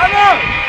¡Vamos!